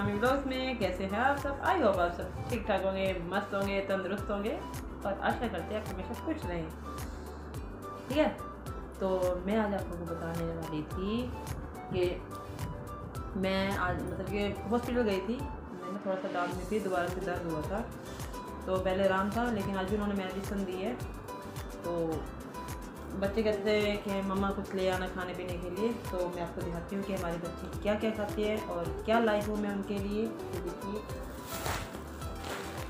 इस्लामी blogs में, कैसे हैं आप सब? आई होप आप सब ठीक ठाक होंगे, मस्त होंगे, तंदुरुस्त होंगे, और आशा करते हैं आप हमेशा खुश रहें। ठीक है? तो मैं आज आप लोगों को बताने वाली थी कि मैं आज मतलब कि हॉस्पिटल गई थी, मैंने थोड़ा सा दाम में थी, दोबारा से दर्द हुआ था। तो पहले आराम था, लेकिन आज भी उन्होंने मेडिसिन दी है तो बच्चे कहते थे कि मम्मा कुछ ले आना खाने पीने के लिए तो मैं आपको दिखाती हूँ कि हमारे बच्चे क्या क्या खाते हैं और क्या लाई हूँ मैं उनके लिए। तो देखिए।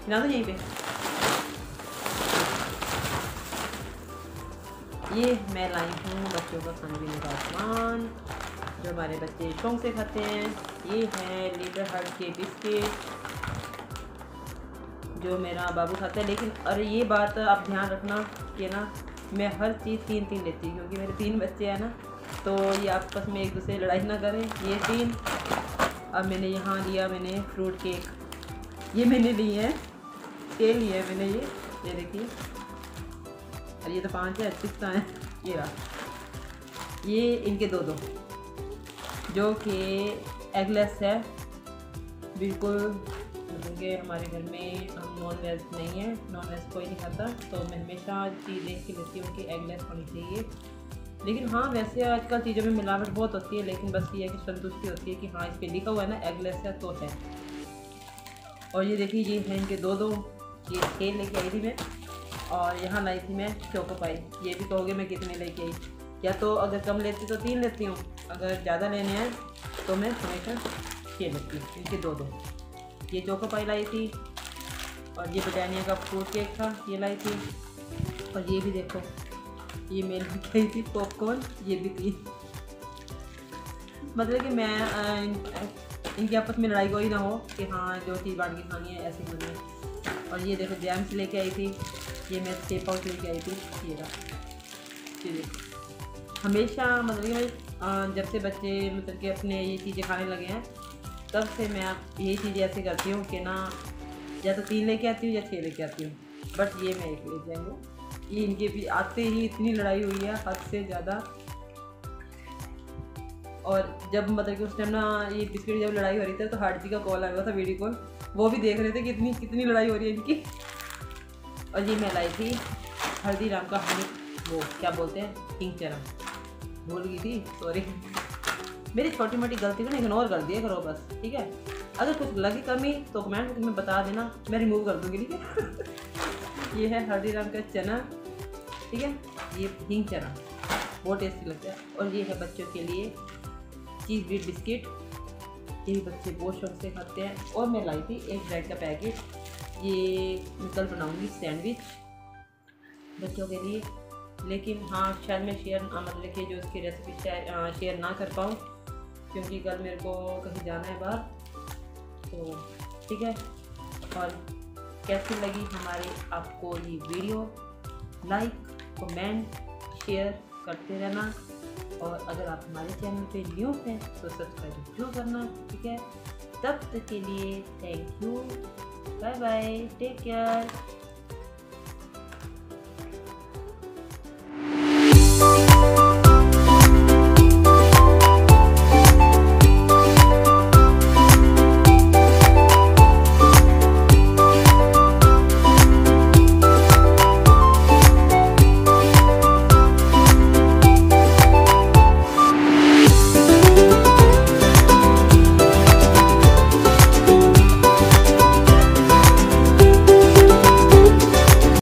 ना तो यहीं पे। ये मैं लाई हूँ बच्चों का खाने पीने का सामान, जो हमारे बच्चे शौक से खाते हैं। ये है लीडर हर्ट के बिस्किट, जो मेरा बाबू खाता है। लेकिन अरे, ये बात आप ध्यान रखना कि ना मैं हर चीज़ तीन तीन लेती हूँ, क्योंकि मेरे तीन बच्चे हैं ना तो ये आपस में एक दूसरे लड़ाई ना करें। ये तीन, अब मैंने यहाँ लिया, मैंने फ्रूट केक। ये मैंने लिए हैं, तेल लिए है मैंने ये ये देखिए। और ये तो पाँच है सिक्स है? ये रहा। ये इनके दो दो, जो कि एगलेस है, बिल्कुल क्योंकि हमारे घर में हम नॉन वेज नहीं है नॉन वेज कोई नहीं खाता तो मैं हमेशा चीज़ देख के लेती हूँ कि एगलेस होनी चाहिए। लेकिन हाँ वैसे आजकल चीज़ों में मिलावट बहुत होती है, लेकिन बस ये है कि संतुष्टि होती है कि हाँ इस पर लिखा हुआ है ना एगलेस है तो है। और ये देखिए, ये है इनके दो दो ये खेल लेके आई थी मैं, और यहाँ लाई थी मैं चोको पाई ये भी कहोगे मैं कितने लेके आई। या तो अगर कम लेती तो तीन लेती हूँ, अगर ज़्यादा लेने हैं तो मैं हमेशा छः लेती हूँ, इनके दो दो ये चोको पाई लाई थी, और ये ब्रिटानिया का फ्रूट केक था, ये लाई थी, और ये भी देखो, ये मेल भी गई थी पॉपकॉर्न ये भी थी। मतलब कि मैं इनकी आपस में लड़ाई कोई ना हो, कि हाँ जो चीज़ बांट के खानी है, ऐसी बनी। और ये देखो, जैम्स लेके आई थी, ये मैं टेप आउट लेके आई थी, ये रहा। देखो। हमेशा मतलब कि मैं जब से बच्चे मतलब कि अपने ये चीज़ें खाने लगे हैं तब से मैं आप यही चीज़ ऐसे करती हूँ कि ना, या तो तीन लेके आती हूँ या छः लेके आती हूँ। बट ये मैं एक ले जाएँगे ये इनके भी आते ही इतनी लड़ाई हुई है, हद से ज़्यादा। और जब मतलब कि उस टाइम ना ये बिस्किट जब लड़ाई हो रही थी तो हार्ट जी का कॉल आया हुआ था वीडियो कॉल वो भी देख रहे थे कि इतनी, कितनी लड़ाई हो रही है इनकी। और ये मैं लाई थी हल्दीराम का हनी वो क्या बोलते हैं? पिंक चना भूल गई थी? सॉरी मेरी छोटी मोटी गलती को इग्नोर कर दिया करो बस, ठीक है? अगर कुछ लगी कमी तो कमेंट में बता देना, मैं रिमूव कर दूँगी, ठीक है? ये है हल्दीराम का चना, ठीक है? ये हिंग चना, बहुत टेस्टी लगता है। और ये है बच्चों के लिए चीज़ ब्रीड बिस्किट ये बच्चे बहुत शौक से खाते हैं। और मैं लाई थी एक ब्रेड का पैकेट ये कल बनाऊँगी सैंडविच बच्चों के लिए। लेकिन हाँ शायद मैं शेयर मतलब कि जो उसकी रेसिपी शेयर ना कर पाऊँ। क्योंकि कल मेरे को कहीं जाना है बाहर तो ठीक है। और कैसी लगी हमारी आपको ये वीडियो? लाइक कमेंट शेयर करते रहना। और अगर आप हमारे चैनल पे न्यू हैं तो सब्सक्राइब ज़रूर करना, ठीक है? तब तक के लिए thank you bye bye take care